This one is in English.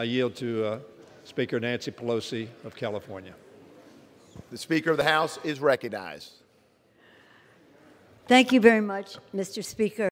I yield to uh, Speaker Nancy Pelosi of California. The Speaker of the House is recognized. Thank you very much, Mr. Speaker.